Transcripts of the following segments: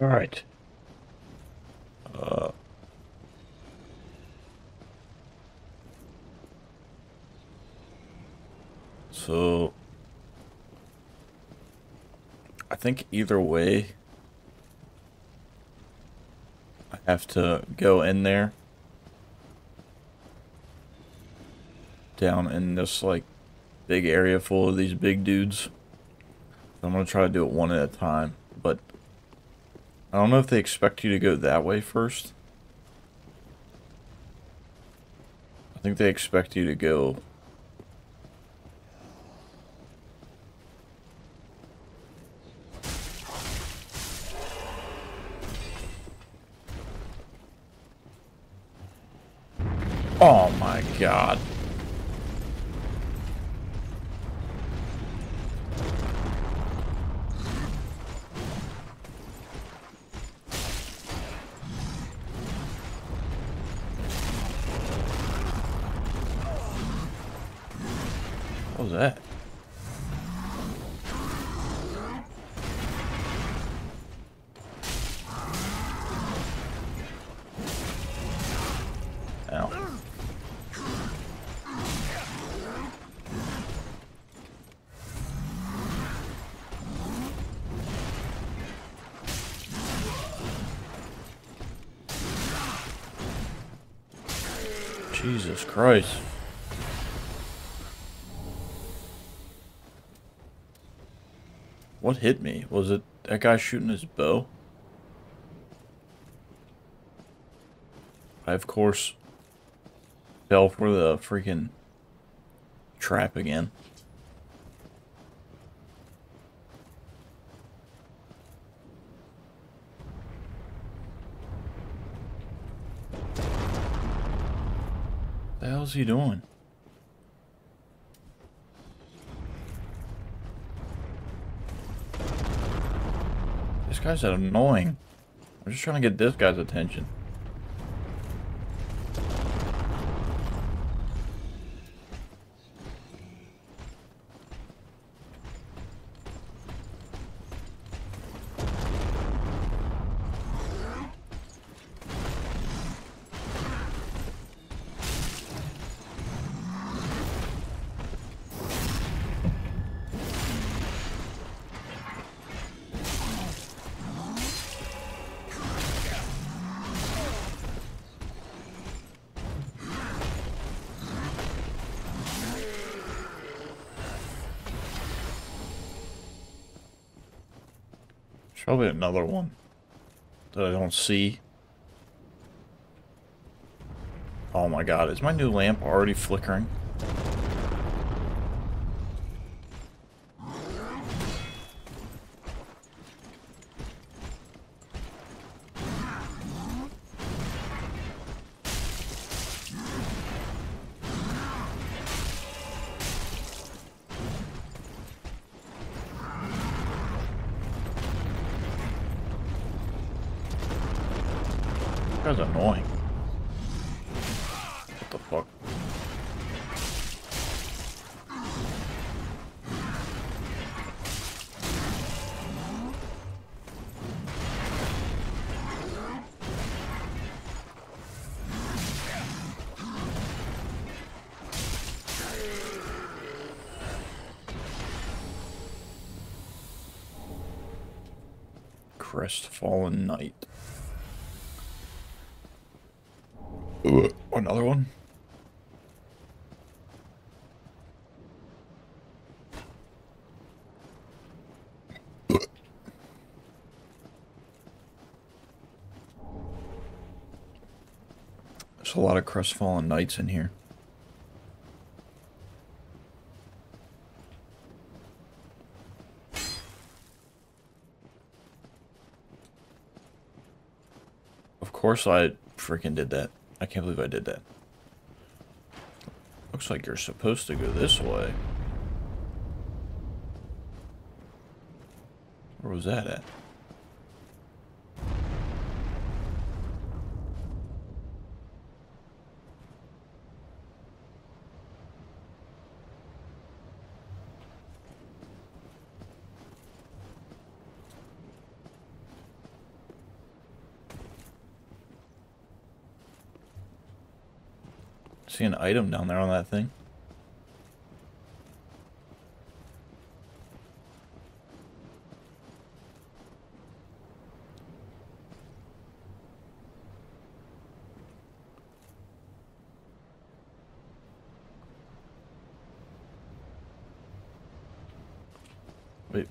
All right. Uh, so I think either way, I have to go in there down in this like big area full of these big dudes. I'm gonna try to do it one at a time, but I don't know if they expect you to go that way first. I think they expect you to go guy shooting his bow? I, of course, fell for the freaking trap again. The hell's he doing? Guy's annoying. I'm just trying to get this guy's attention. Probably another one that I don't see. Oh my god, is my new lamp already flickering? Crestfallen Knight. Another one? There's a lot of crestfallen knights in here. Of course I freaking did that. I can't believe I did that. Looks like you're supposed to go this way. Where was that at? See an item down there on that thing. Wait.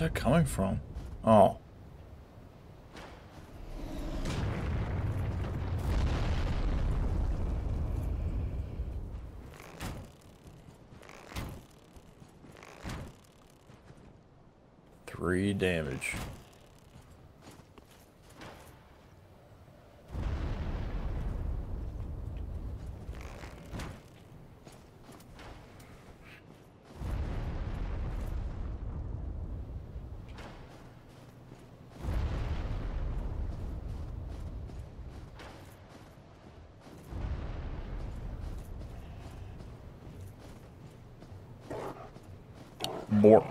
That coming from? Oh. Three damage. More.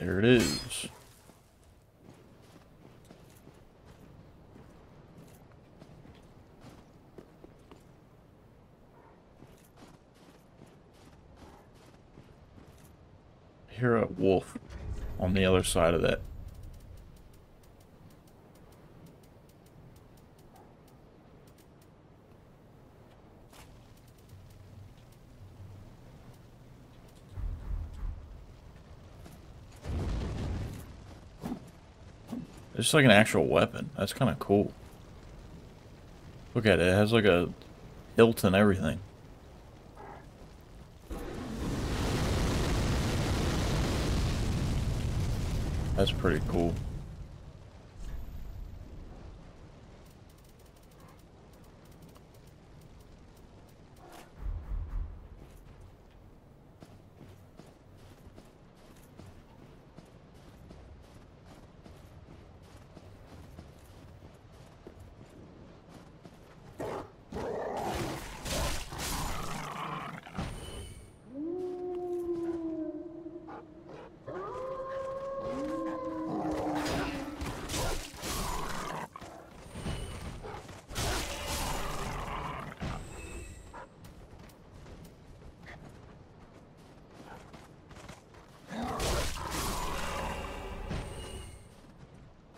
There it is. Hear a wolf on the other side of that. It's like an actual weapon. That's kind of cool. Look at it. It has like a hilt and everything. That's pretty cool.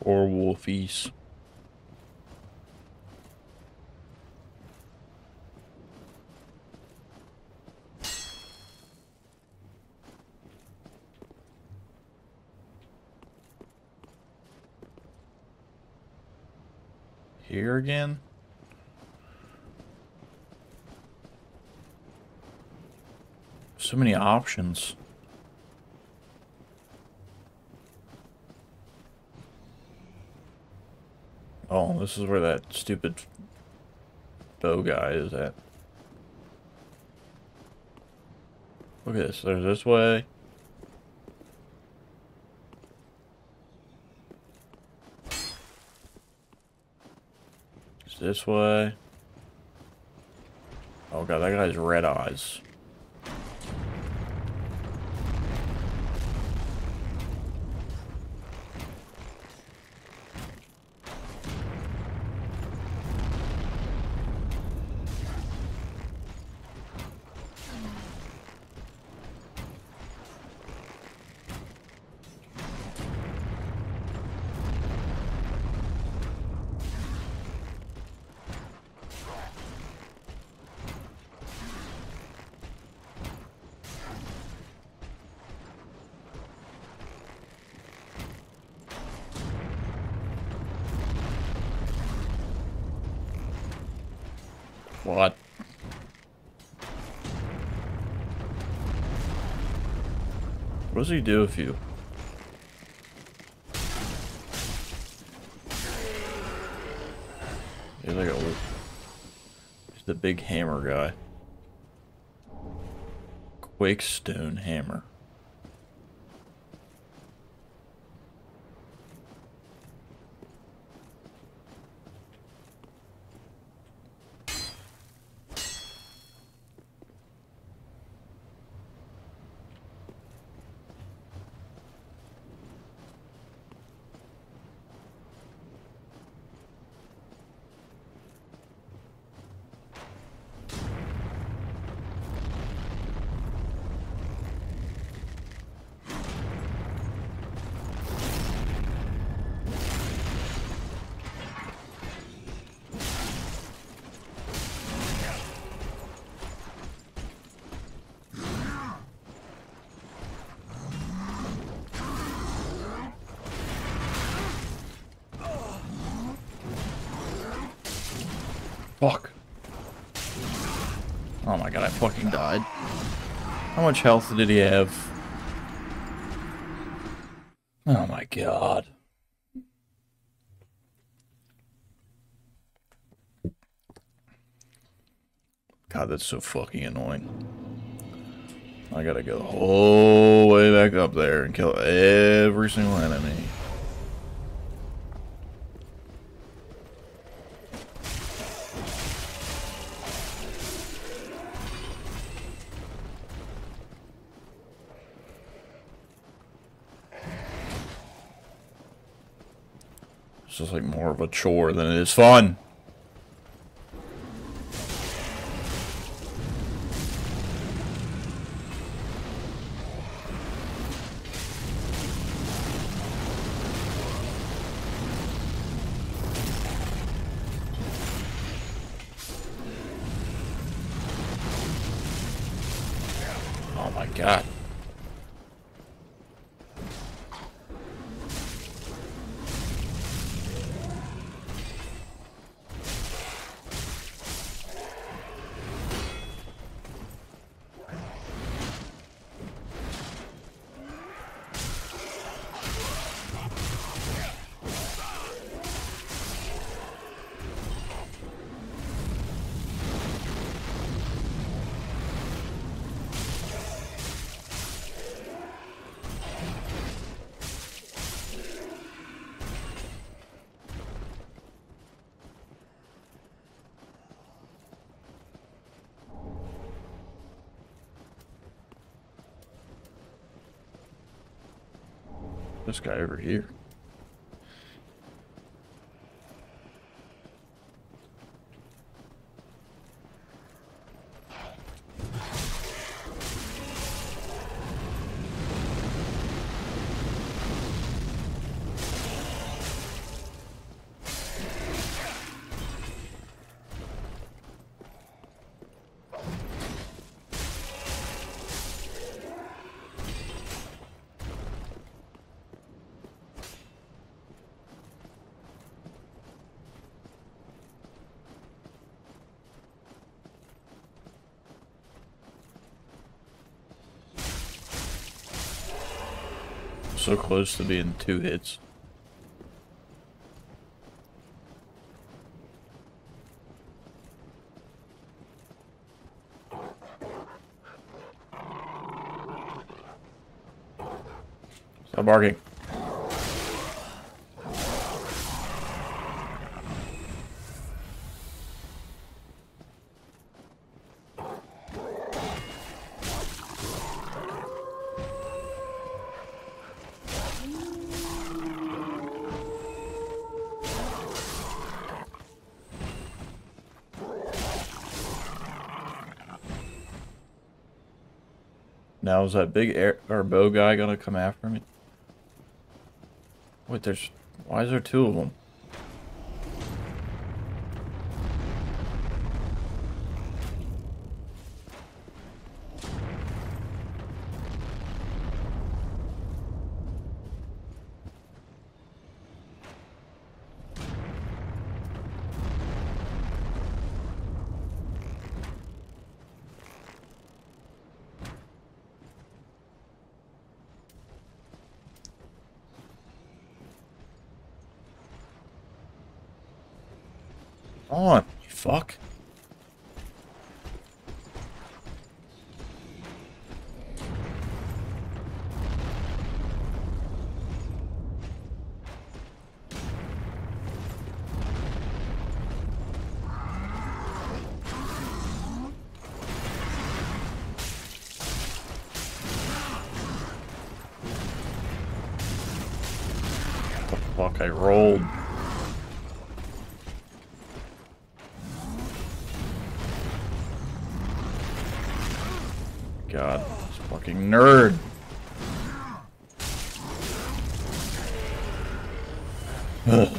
Or wolfies. Here again? So many options. Oh, this is where that stupid bow guy is at. Look at this. There's this way. This way. Oh god, that guy's red eyes. What? What do if you... He's like a... He's the big hammer guy. Quakestone hammer. Fuck. Oh my god, I fucking died. How much health did he have? Oh my god. God, that's so fucking annoying. I gotta go the whole way back up there and kill every single enemy. Just like more of a chore than it is fun. This guy over here. So close to being two hits. Stop barking. Now is that big air or bow guy gonna come after me? Wait, there's why is there two of them? on, you fuck. The fuck, I rolled. God, this fucking nerd. Ugh.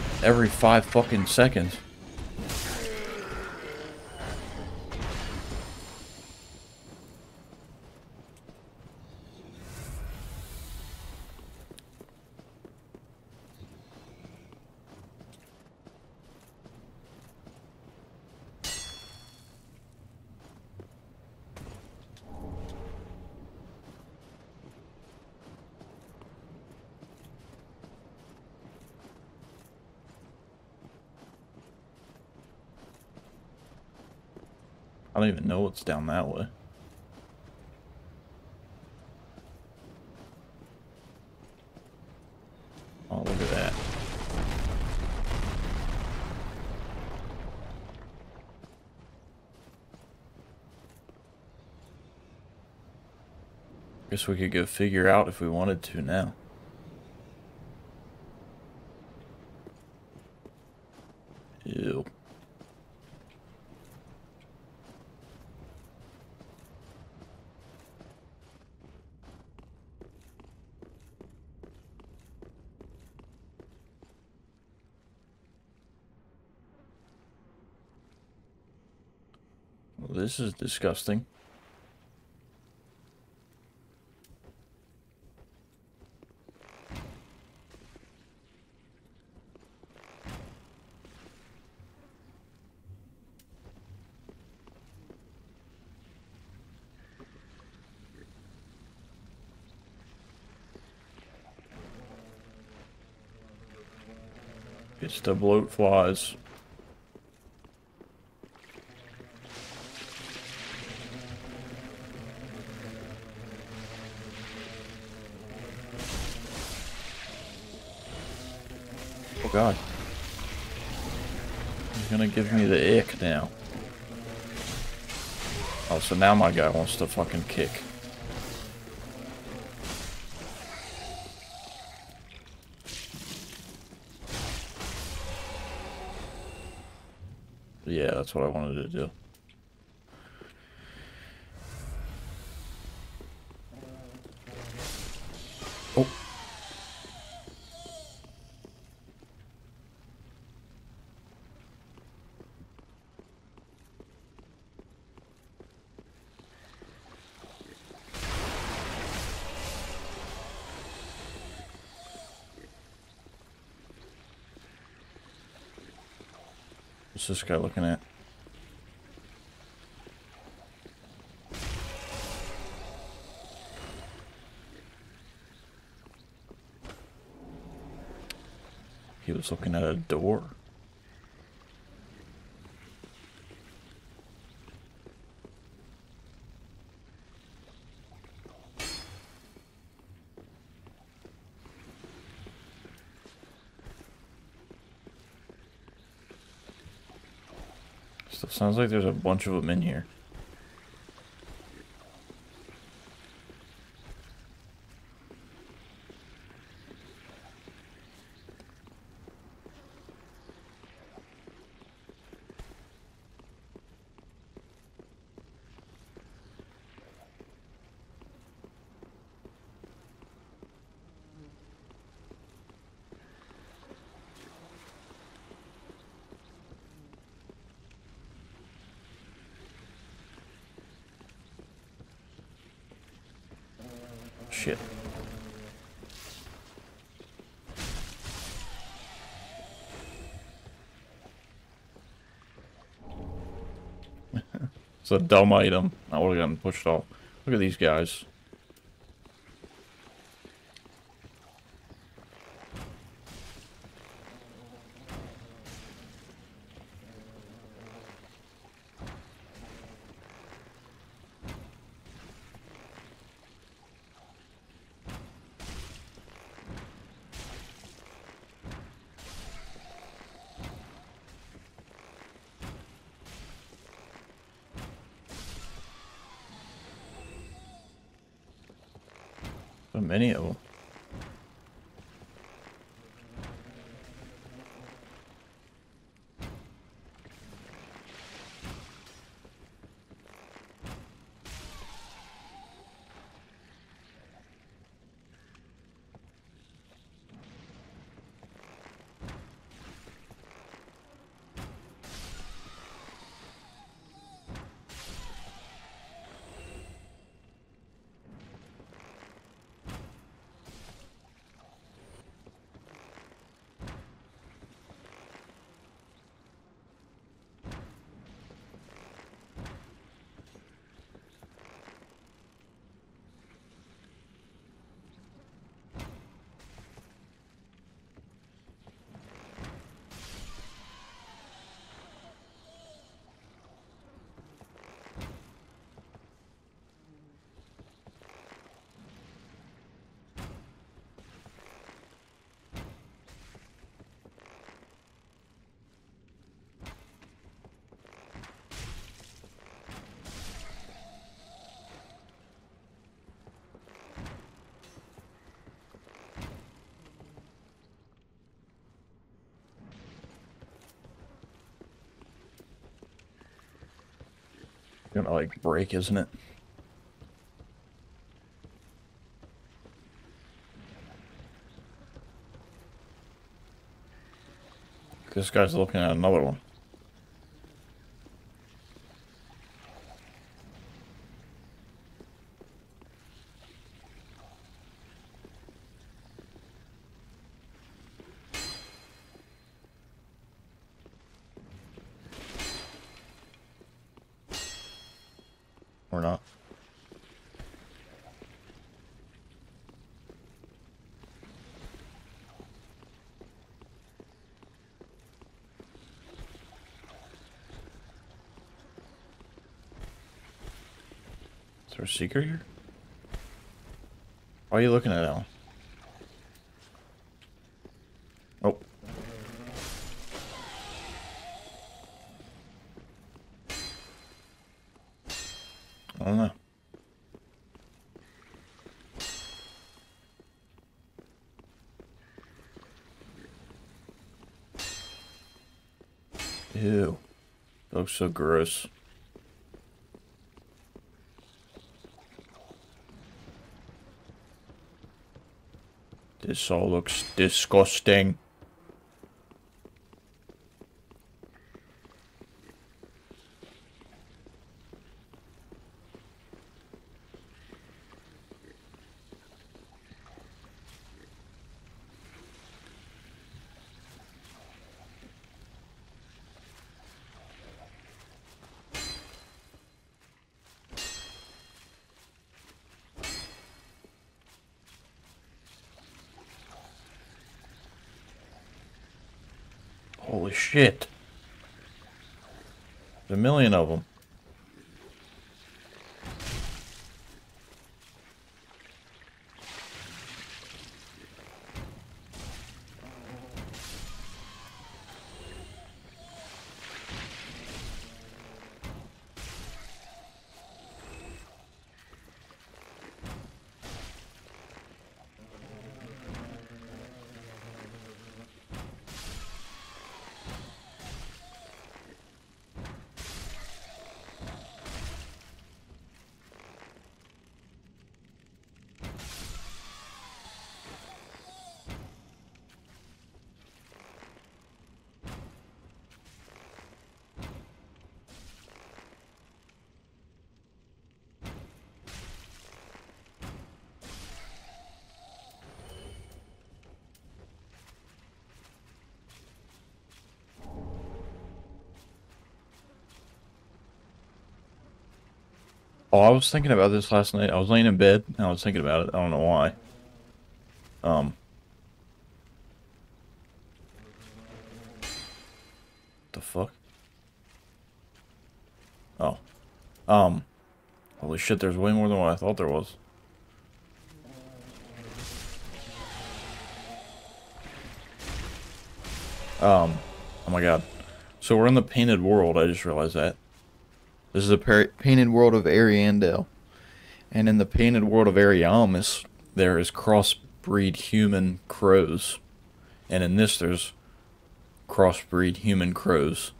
every five fucking seconds. Don't even know what's down that way. Oh, look at that. Guess we could go figure out if we wanted to now. Ew. Well, this is disgusting. It's the bloat flies. Give me the ick now. Oh, so now my guy wants to fucking kick. Yeah, that's what I wanted to do. This guy looking at? He was looking at a door. Still sounds like there's a bunch of them in here. Shit. it's a dumb item. I would have gotten pushed off. Look at these guys. Many of them. Gonna like break, isn't it? This guy's looking at another one. Or not. Is there a secret here? Why are you looking at Alan? Oh. I don't know. Ew. That looks so gross. This all looks disgusting. Holy shit. There's a million of them. Oh, I was thinking about this last night. I was laying in bed and I was thinking about it. I don't know why. Um. The fuck? Oh. Um. Holy shit, there's way more than what I thought there was. Um. Oh my god. So we're in the painted world, I just realized that. This is the painted world of Ariandel. And in the painted world of Ariamis, there is crossbreed human crows. And in this, there's crossbreed human crows.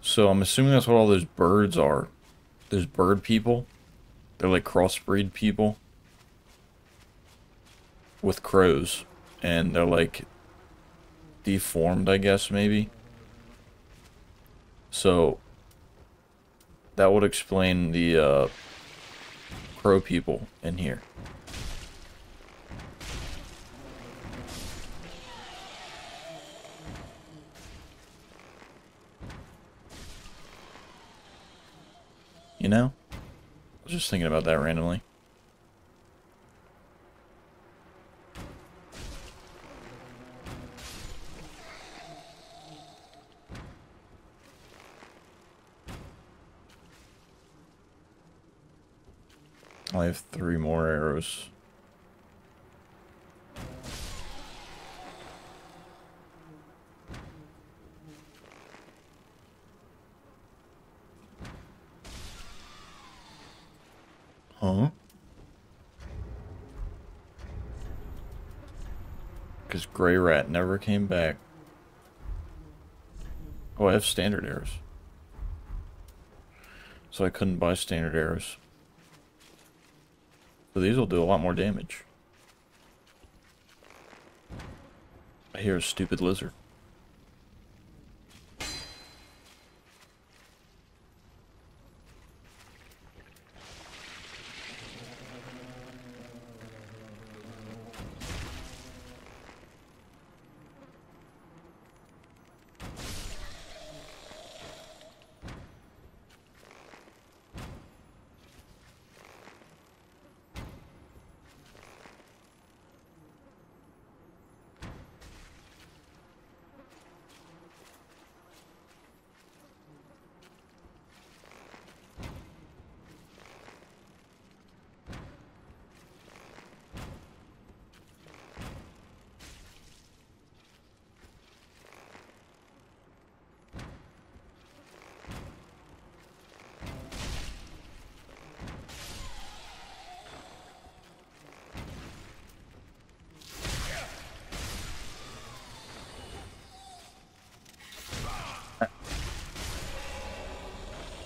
So I'm assuming that's what all those birds are. Those bird people. They're like crossbreed people. With crows. And they're like deformed, I guess, maybe. So that would explain the uh, crow people in here. You know? I was just thinking about that randomly. I have three more arrows. Huh? Because Greirat never came back. Oh, I have standard arrows. So I couldn't buy standard arrows. So these will do a lot more damage. I hear a stupid lizard.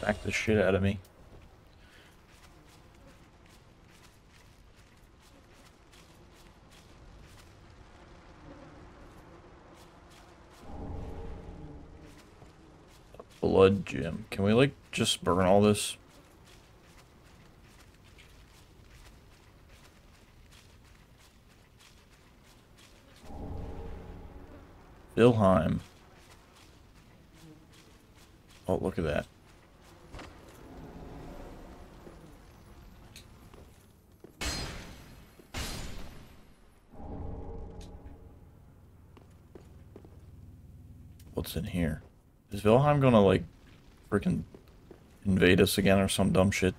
Back the shit out of me. Blood gem. Can we like just burn all this? Vilhelm. Oh, look at that. What's in here. Is Vilhelm gonna, like, freaking invade us again or some dumb shit?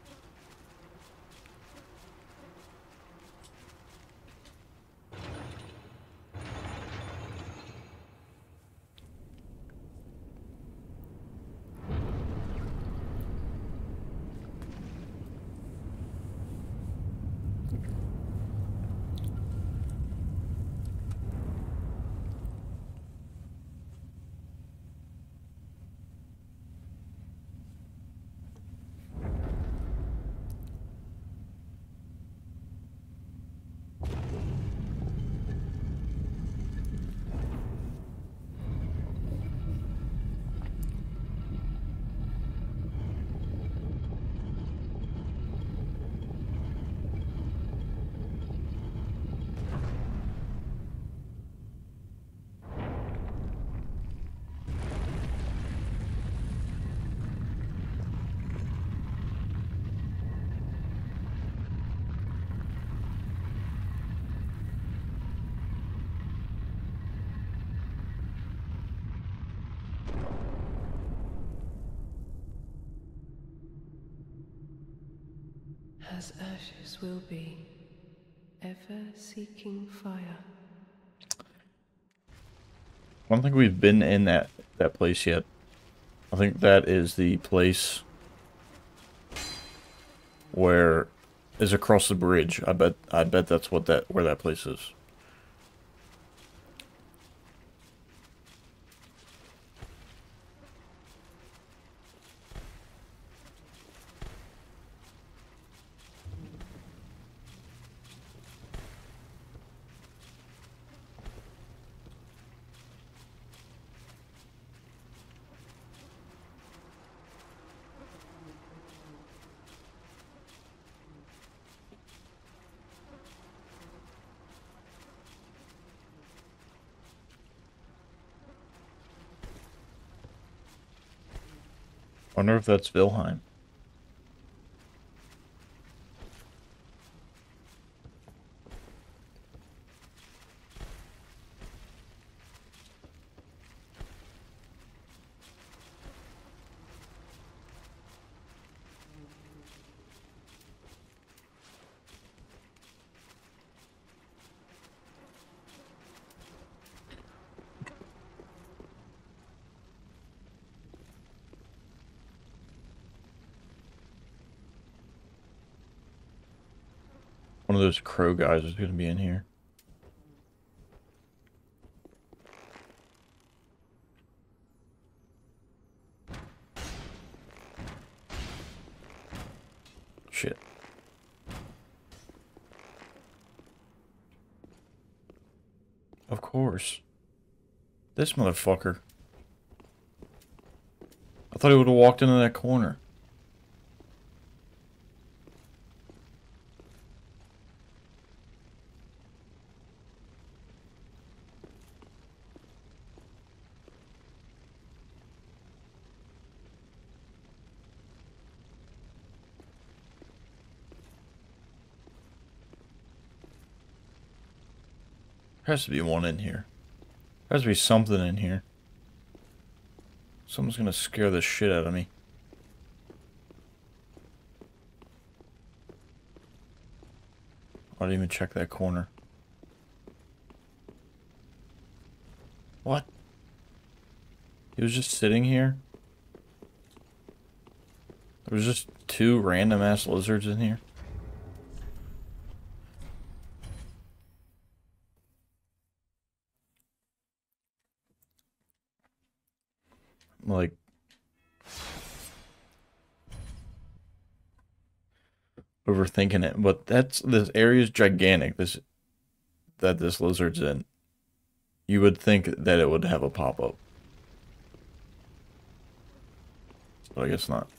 Ashes will be, ever seeking fire. I don't think we've been in that that place yet. I think that is the place where is across the bridge. I bet I bet that's what that where that place is. Wonder if that's Vilhelm. Of those crow guys is going to be in here. Shit. Of course. This motherfucker. I thought he would have walked into that corner. Has to be one in here. There has to be something in here. Someone's gonna scare the shit out of me. I didn't even check that corner. What? He was just sitting here? There was just two random ass lizards in here? Overthinking it, but that's this area is gigantic. This that this lizard's in. You would think that it would have a pop up, but I guess not.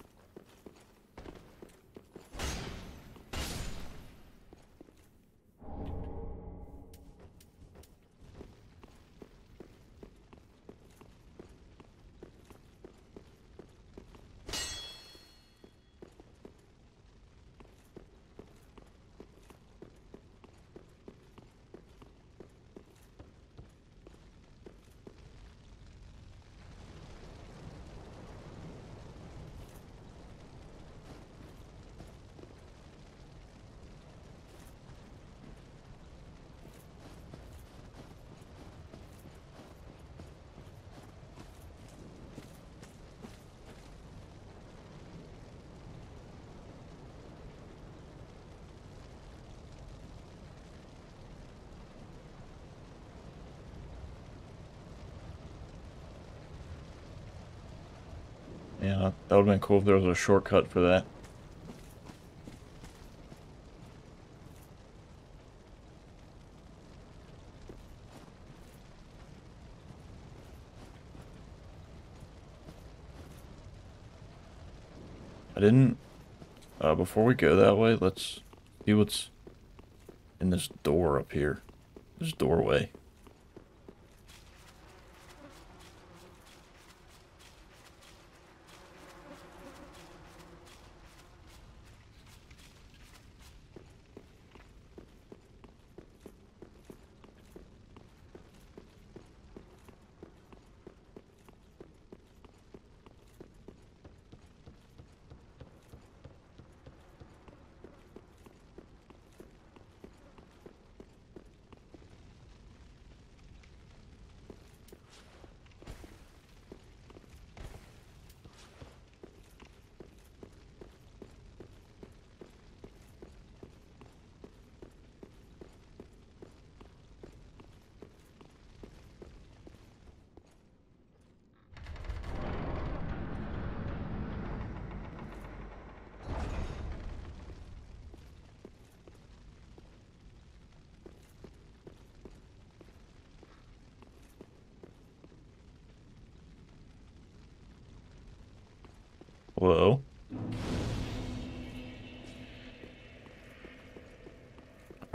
Yeah, that would have been cool if there was a shortcut for that. I didn't... Uh, before we go that way, let's see what's in this door up here. This doorway.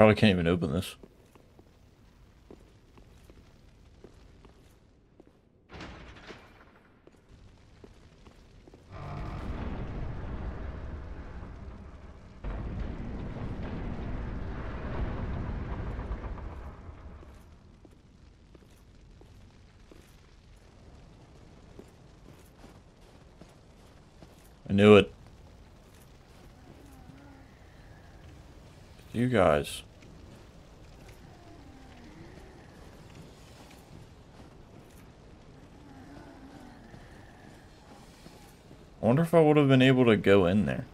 Probably can't even open this. I knew it. You guys. I wonder if I would have been able to go in there.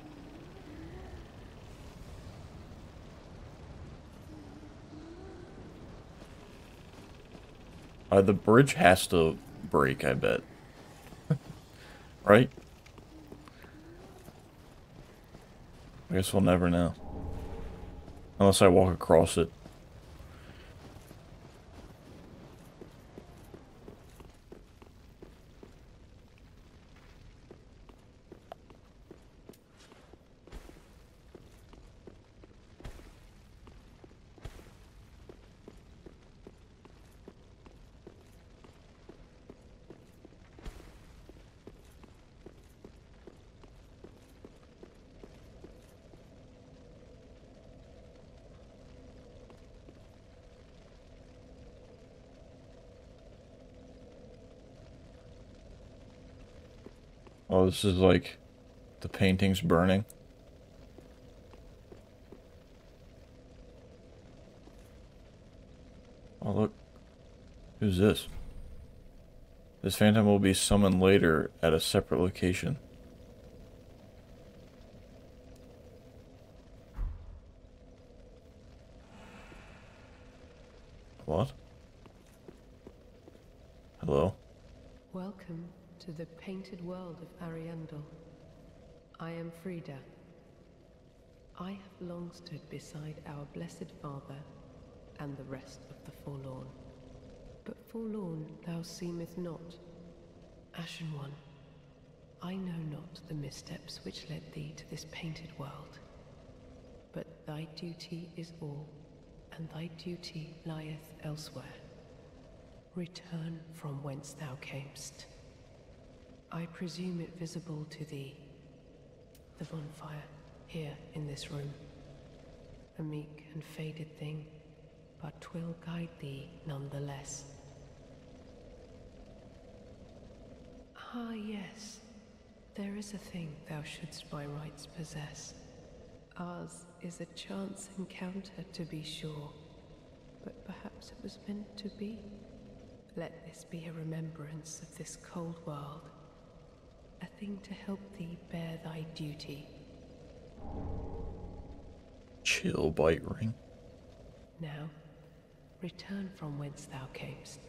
Uh, the bridge has to break, I bet. right? I guess we'll never know. Unless I walk across it. Oh, this is like the painting's burning. Oh, look. Who's this? This phantom will be summoned later at a separate location. What? Hello? Welcome to the painted world of I am Friede. I have long stood beside our blessed Father and the rest of the forlorn. But forlorn thou seemest not. Ashen One, I know not the missteps which led thee to this painted world. But thy duty is all, and thy duty lieth elsewhere. Return from whence thou camest. I presume it visible to thee. The bonfire, here in this room. A meek and faded thing, but twill guide thee nonetheless. Ah, yes. There is a thing thou shouldst by rights possess. Ours is a chance encounter, to be sure, but perhaps it was meant to be. Let this be a remembrance of this cold world, a thing to help thee bear thy duty. Chill bite ring. Now, return from whence thou camest.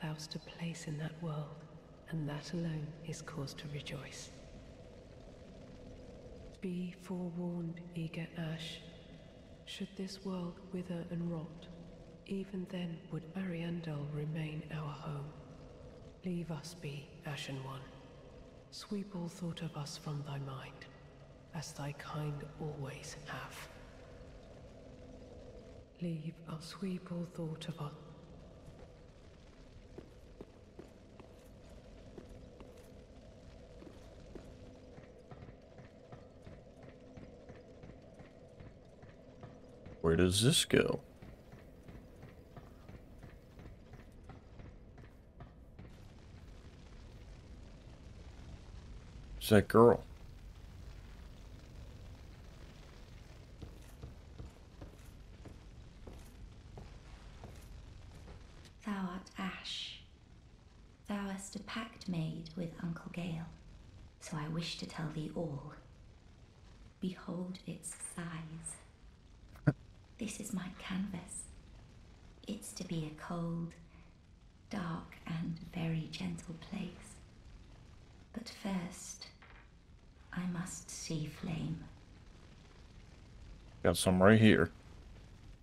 Thou'st a place in that world, and that alone is cause to rejoice. Be forewarned, eager Ash. Should this world wither and rot, even then would Ariandel remain our home. Leave us be, Ashen One. Sweep all thought of us from thy mind, as thy kind always have. Leave us sweep all thought of us. Where does this go? It's that girl. Thou art Ash. Thou hast a pact made with Uncle Gael, so I wish to tell thee all. Behold its size. this is my canvas. It's to be a cold, dark, and very gentle place. But first, I must see flame. Got some right here.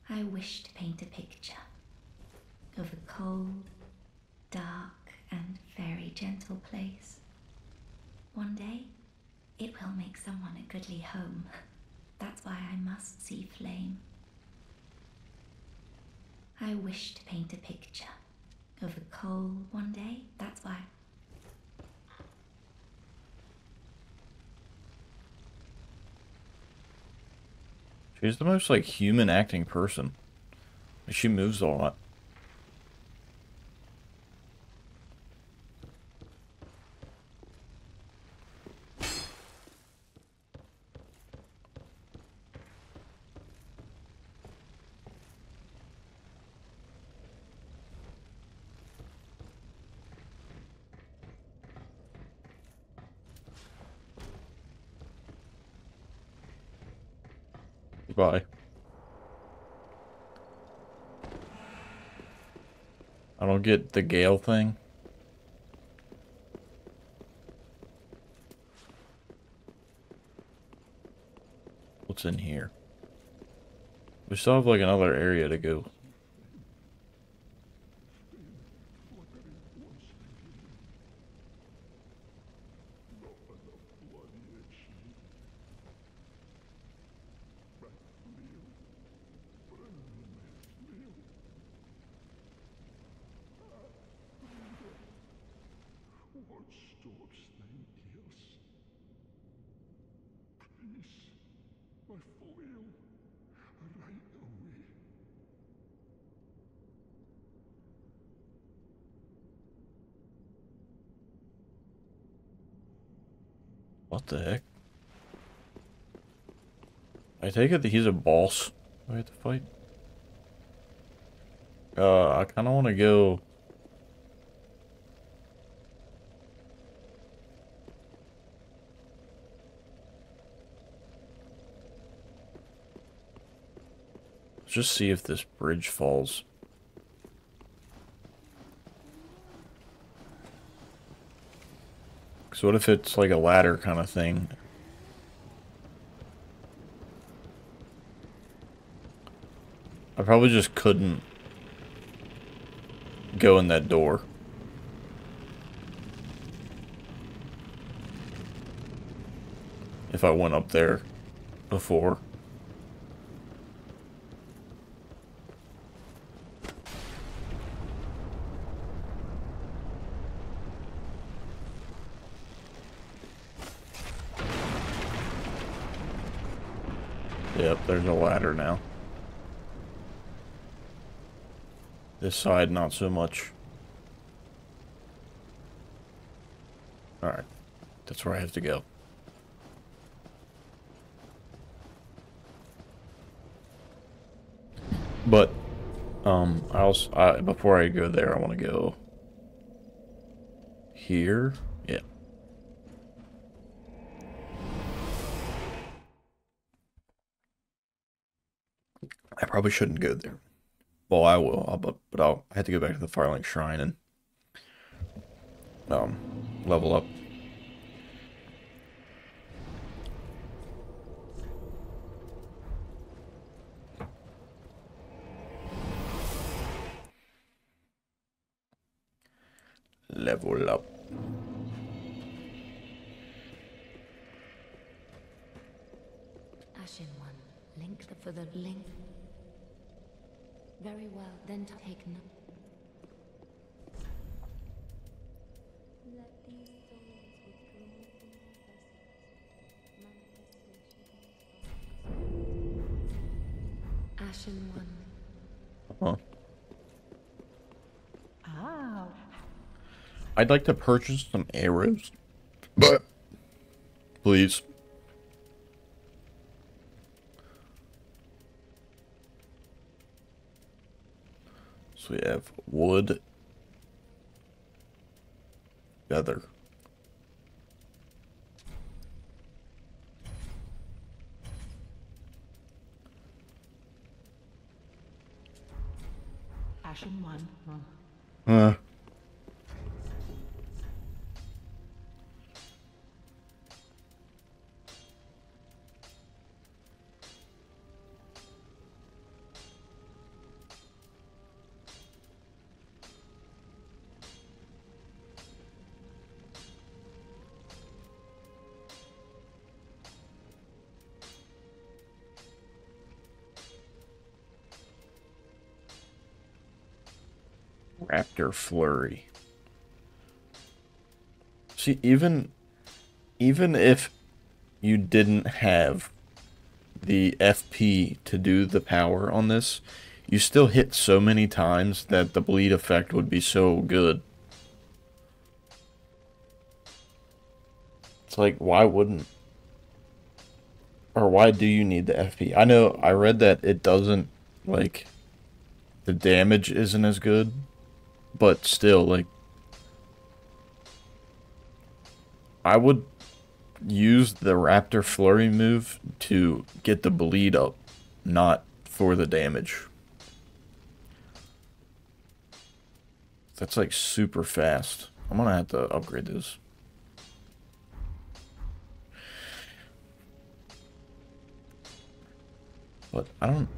I wish to paint a picture of a cold, dark, and very gentle place. One day, It will make someone a goodly home. That's why I must see flame. I wish to paint a picture of a coal one day. That's why. She's the most like human acting person. She moves a lot. Goodbye. I don't get the Gael thing. What's in here? We still have like another area to go. Foil, right away. What the heck? I take it that he's a boss. I have to fight? Uh, I kind of want to go... just see if this bridge falls. So what if it's like a ladder kind of thing? I probably just couldn't go in that door. If I went up there before. Yep, there's a ladder now. This side, not so much. Alright. That's where I have to go. But, um, I also, I, before I go there, I want to go here. Yeah. I probably shouldn't go there. Well, I will, I'll, but but I'll I have to go back to the Firelink Shrine and um level up. Level up. Ashen one, link the, for the link. Very well, then take no. Let these souls withdraw from their vessels. Manifestations of Ashen one, Huh. Ah, I'd like to purchase some arrows. But please. So we have wood, feather. Ashen One. Huh. Raptor Flurry. See, even even if you didn't have the FP to do the power on this, you still hit so many times that the bleed effect would be so good. It's like, why wouldn't? Or why do you need the FP? I know, I read that it doesn't, like, the damage isn't as good, but still, like, I would use the Raptor Flurry move to get the bleed up, not for the damage. That's like super fast. I'm gonna have to upgrade this. But I don't...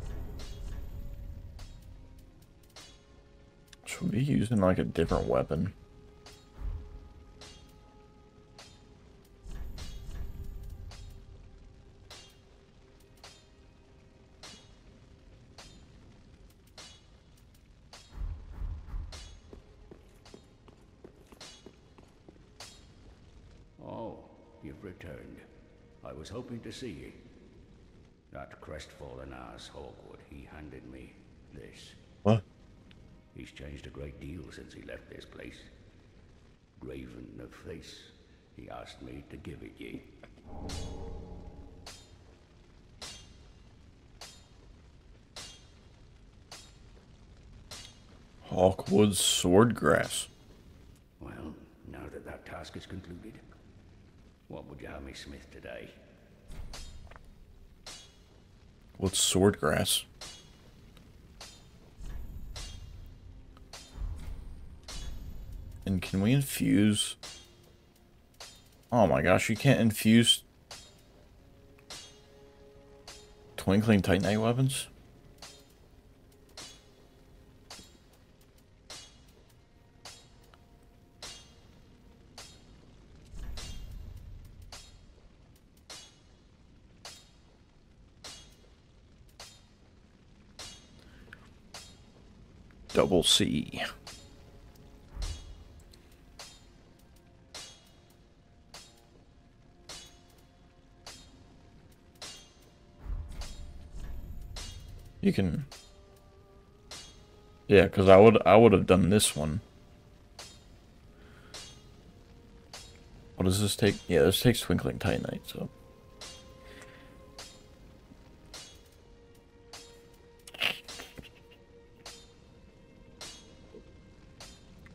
Should be using like a different weapon? Oh, you've returned. I was hoping to see you. That crestfallen ass Hawkwood, he handed me this. What? He's changed a great deal since he left this place. Graven of face. He asked me to give it ye. Hawkwood's Swordgrass. Well, now that that task is concluded, what would you have me smith today? What's Swordgrass? And can we infuse... Oh my gosh, you can't infuse... Twinkling Titanite weapons? Double C. You can Yeah, cuz I would I would have done this one. What does this take? Yeah, this takes Twinkling Titanite, so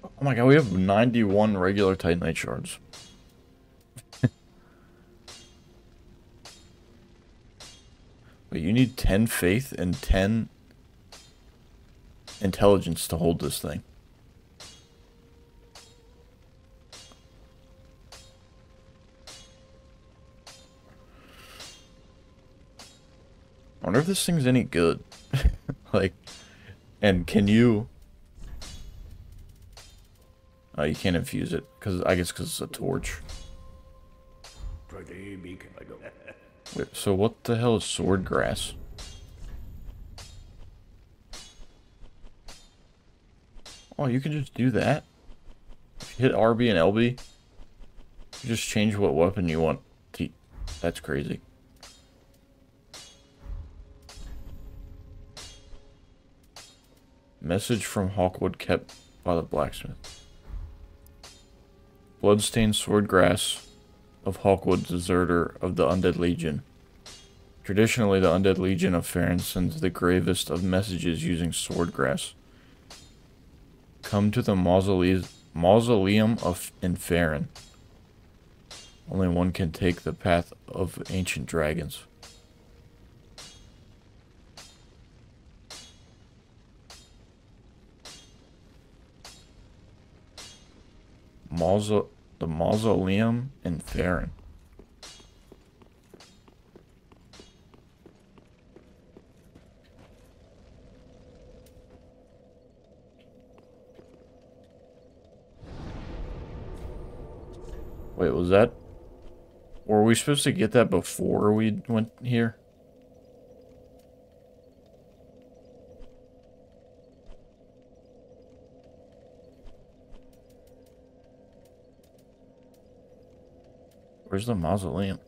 Oh my god, we have 91 regular Titanite shards. You need 10 faith and 10 intelligence to hold this thing. I wonder if this thing's any good. like, and can you... Oh, you can't infuse it, because I guess because it's a torch. Wait, so what the hell is swordgrass? Oh, you can just do that? Hit RB and LB, you just change what weapon you want. That's crazy. Message from Hawkwood kept by the blacksmith. Bloodstained swordgrass of Hawkwood, deserter of the Undead Legion. Traditionally, the Undead Legion of Farron sends the gravest of messages using swordgrass. Come to the mausoleum, mausoleum of in Farron. Only one can take the path of ancient dragons. Mauso the mausoleum in Farron. Wait, was that... Were we supposed to get that before we went here? Where's the mausoleum?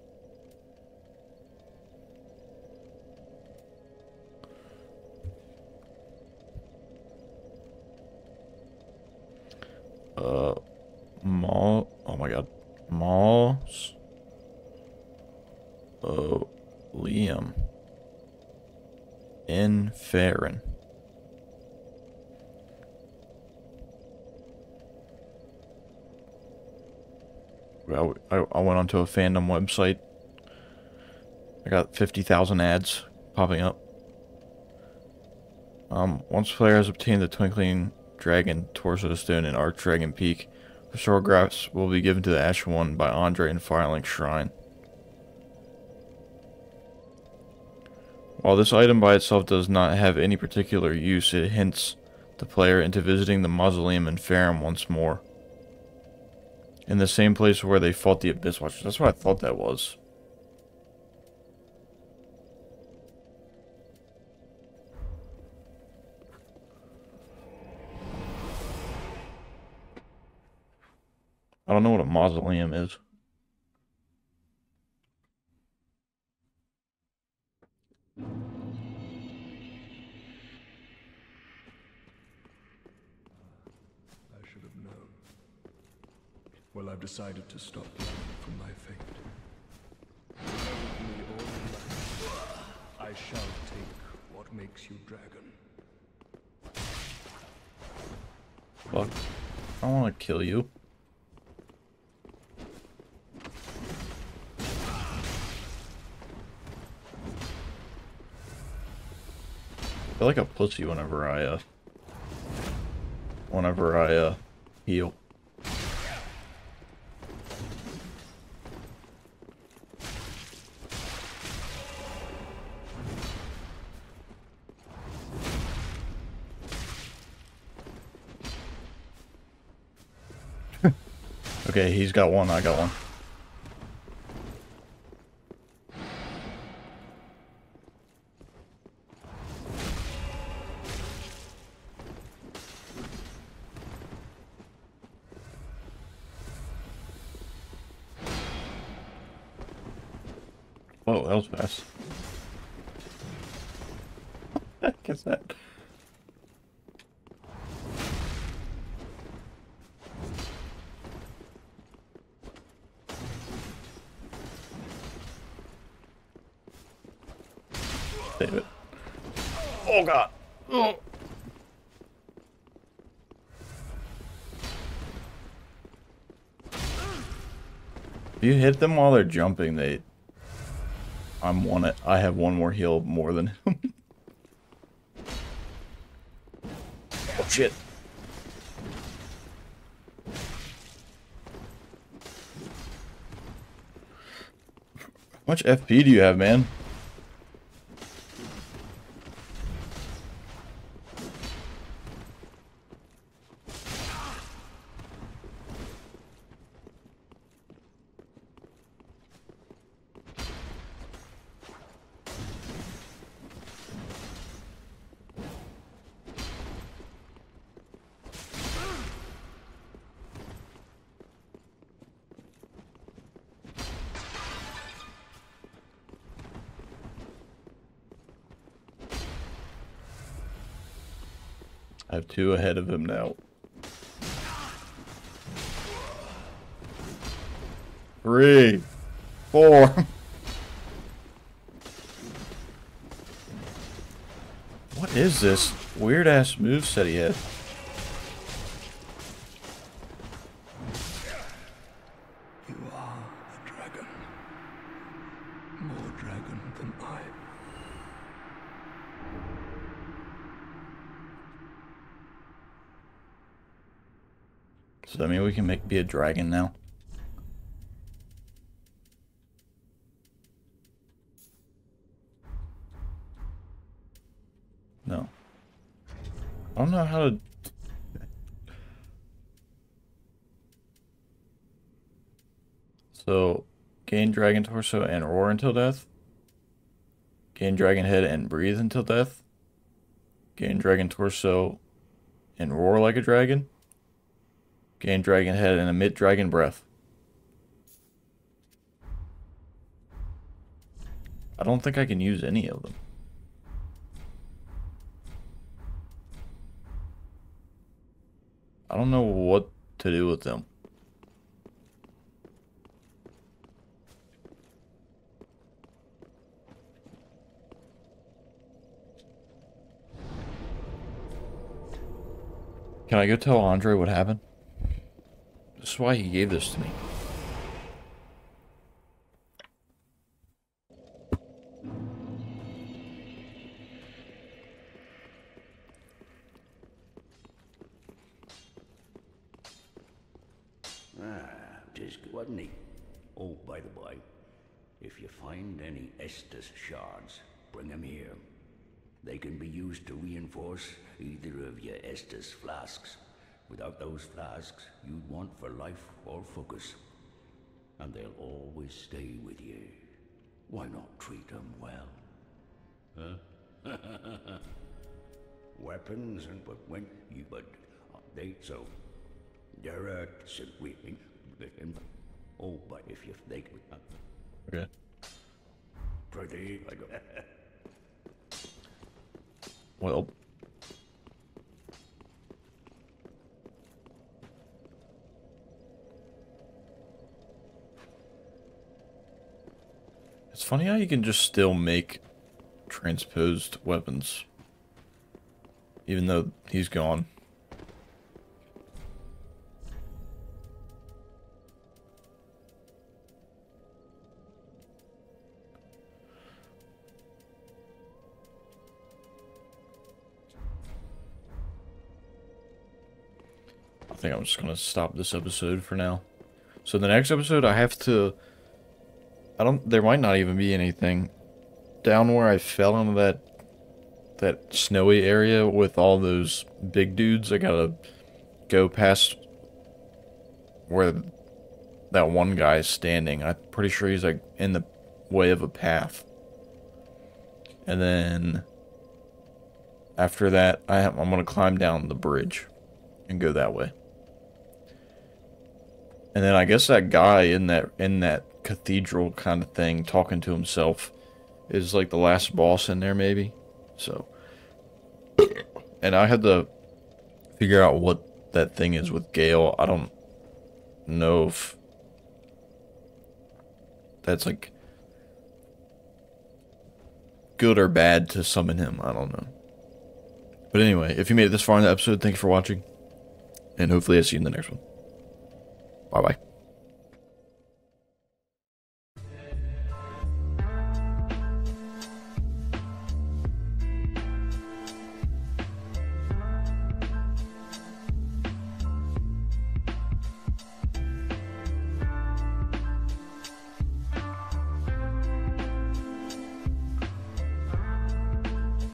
Onto a fandom website. I got 50,000 ads popping up. Um, once player has obtained the Twinkling Dragon Torso Stone in Arch Dragon Peak, restoragraphs will be given to the Ash One by Andre in Firelink Shrine. While this item by itself does not have any particular use, it hints the player into visiting the mausoleum in Farron once more. In the same place where they fought the Abyss Watchers. That's what I thought that was. I don't know what a mausoleum is. I should have known. Well, I've decided to stop you from my fate. I shall take what makes you dragon. Fuck. I want to kill you. I feel like a pussy whenever I, uh... Whenever I, uh, heal. Okay, he's got one, I got one. Whoa, that was fast. Is that? Oh. If you hit them while they're jumping, they I'm one I have one more heal more than him. oh shit. How much FP do you have, man? This weird ass moveset he had? You are a dragon. More dragon than I. Does that mean we can make be a dragon now? I don't know how to... So, gain dragon torso and roar until death. Gain dragon head and breathe until death. Gain dragon torso and roar like a dragon. Gain dragon head and emit dragon breath. I don't think I can use any of them. I don't know what to do with them. Can I go tell Andre what happened? This is why he gave this to me. Oh, by the by, if you find any Estus shards, bring 'em here. They can be used to reinforce either of your Estus flasks. Without those flasks, you'd want for life or focus. And they'll always stay with you. Why not treat 'em well? Huh? Weapons and but when you but uh, they so direct so we oh but if you uh, Okay. pretty like Well. It's funny how you can just still make transposed weapons. Even though he's gone. I'm just gonna stop this episode for now. So the next episode, I have to. I don't. There might not even be anything down where I fell into that that snowy area with all those big dudes. I gotta go past where that one guy is standing. I'm pretty sure he's like in the way of a path. And then after that, I have, I'm gonna climb down the bridge and go that way. And then I guess that guy in that in that cathedral kind of thing talking to himself is like the last boss in there maybe. So and I had to figure out what that thing is with Gael. I don't know if that's like good or bad to summon him. I don't know. But anyway, if you made it this far in the episode, thank you for watching. And hopefully I see you in the next one. Bye bye.